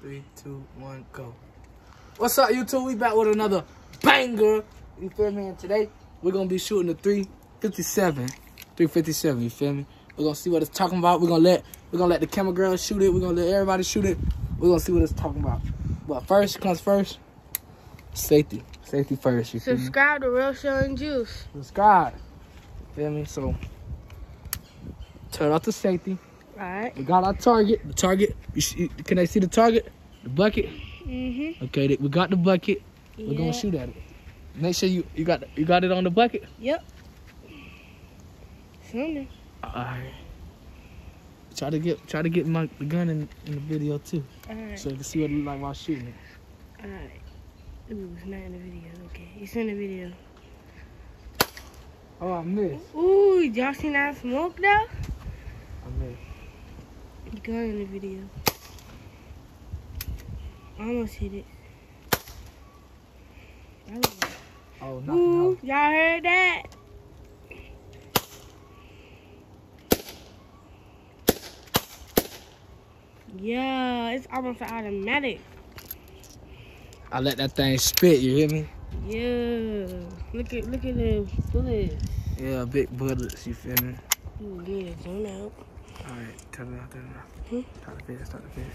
Three, two, one, go. What's up, YouTube? We back with another banger. You feel me? And today we're gonna be shooting the 357. 357, you feel me? We're gonna see what it's talking about. We're gonna let we're gonna let the camera girl shoot it. We're gonna let everybody shoot it. We're gonna see what it's talking about. But first comes first. Safety. Safety first, you feel me? Subscribe to Real Show and Juice. Subscribe. You feel me? So turn off the safety. Alright. We got our target. The target. You see, can I see the target? The bucket. Mm-hmm. Okay, we got the bucket. We're gonna shoot at it. Make sure you you got you got it on the bucket. Yep. Sooner. All right. Try to get try to get my the gun in, in the video too, Alright. so you can see what it look like while shooting it. Alright. Ooh, it's not in the video. Okay. It's in the video. Oh, I missed. Ooh, y'all seen that smoke though? I going in the video. Almost hit it. Oh, else. y'all heard that? Yeah, it's almost automatic. I let that thing spit. You hear me? Yeah. Look at look at the bullets. Yeah, big bullets. You feel me? Ooh, need out. All right, turn it off. Turn it off. Hmm? Start the video. Start the video.